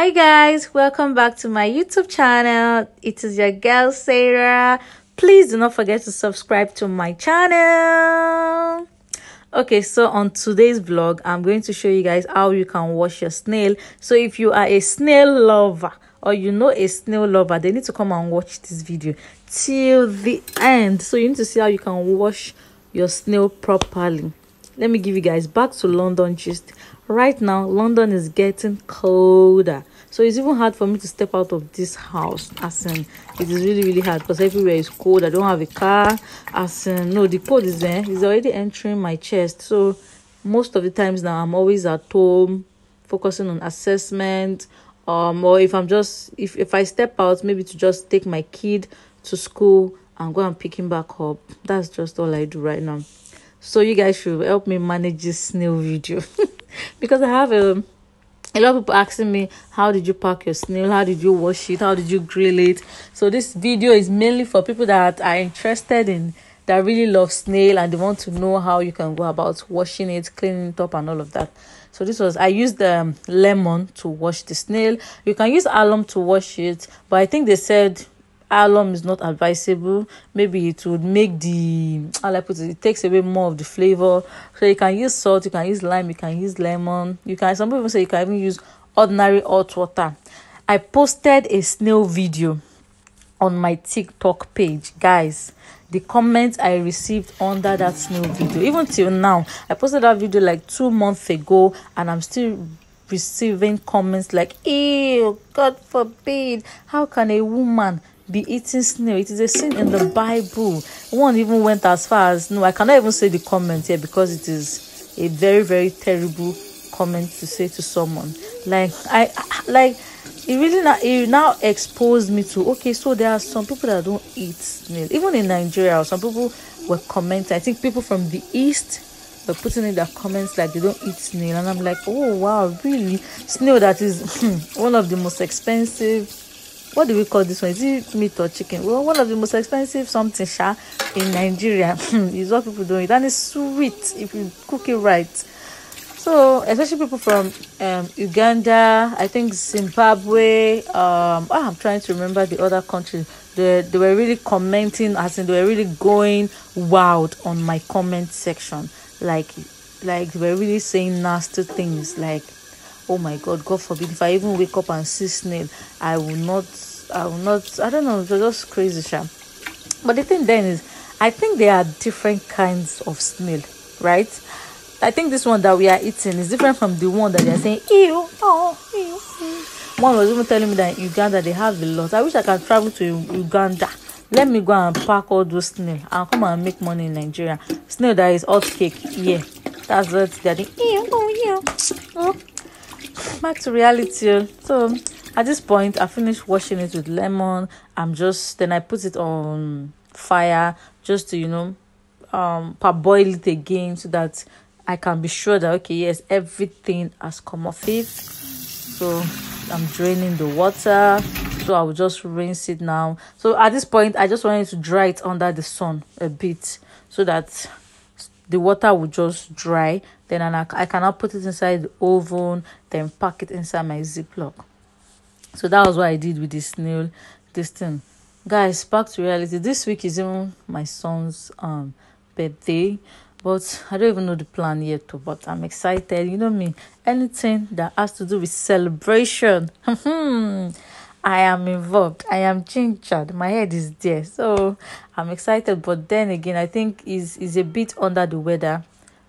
Hi guys, welcome back to my YouTube channel. It is your girl Sarah. Please do not forget to subscribe to my channel. Okay, so on today's vlog, I'm going to show you guys how you can wash your snail. So if you are a snail lover or you know a snail lover, they need to come and watch this video till the end. So you need to see how you can wash your snail properly. Let me give you guys back to London just right now london is getting colder so it's even hard for me to step out of this house as in it is really really hard because everywhere is cold i don't have a car as in no the cold is there it's already entering my chest. So most of the times now i'm always at home focusing on assessment um or if i'm just if if i step out maybe to just take my kid to school and go and pick him back up. That's just all i do right now. So you guys should help me manage this snail video. Because I have a um, a lot of people asking me how did you pack your snail? How did you wash it? How did you grill it? So this video is mainly for people that are interested in that really love snail and they want to know how you can go about washing it cleaning it up and all of that. So this was i used um, lemon to wash the snail. You can use alum to wash it but i think they said alum is not advisable maybe it would make the how I put it, it takes away more of the flavor. So you can use salt you can use lime you can use lemon. You can some people say you can even use ordinary hot water. I posted a snail video on my tiktok page guys. The comments i received under that snail video. Even till now i posted that video like two months ago and i'm still receiving comments like ew god forbid. How can a woman be eating snail. It is a sin in the Bible. One even went as far as no, I cannot even say the comment here because it is a very, very terrible comment to say to someone. Like I like it really now it now exposed me to okay, so there are some people that don't eat snail. Even in Nigeria, some people were commenting. I think people from the east were putting in their comments like they don't eat snail, and I'm like, oh wow, really? Snail that is hmm, one of the most expensive what do we call this one? Is it meat or chicken? Well, one of the most expensive something sha in Nigeria is what people don't and it's sweet if you cook it right. So, especially people from um, Uganda, I think Zimbabwe. Um, oh, I'm trying to remember the other country. They they were really commenting, as in they were really going wild on my comment section, like like they were really saying nasty things, like oh my god god forbid if i even wake up and see snail i will not i will not i don't know it's just crazy sha. But the thing then is i think there are different kinds of snail right? I think this one that we are eating is different from the one that they're saying ew oh ew one was even telling me that in uganda they have a lot. I wish i can travel to uganda. Let me go and pack all those snail and come and make money in nigeria. Snail that is hot cake yeah. That's what they're doing ew oh yeah oh back to reality so at this point i finished washing it with lemon. I'm just then i put it on fire just to you know um parboil it again so that i can be sure that okay yes everything has come off it. So i'm draining the water. So i will just rinse it now. So at this point i just wanted to dry it under the sun a bit so that the water will just dry then I, I cannot put it inside the oven then pack it inside my ziploc so that was what i did with the snail this thing guys back to reality this week is even my son's um birthday but i don't even know the plan yet but i'm excited you know me anything that has to do with celebration I am involved. I am gingered. My head is there. So I'm excited. But then again, I think is is a bit under the weather.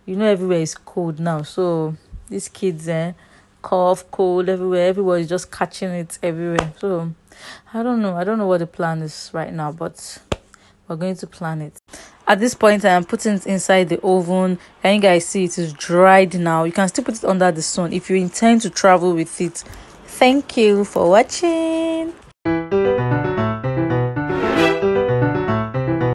You know, everywhere is cold now. So these kids, eh, cough, cold everywhere. Everybody is just catching it everywhere. So I don't know. I don't know what the plan is right now, but we're going to plan it. At this point, I am putting it inside the oven. Can you guys see it is dried now? You can still put it under the sun if you intend to travel with it Thank you for watching.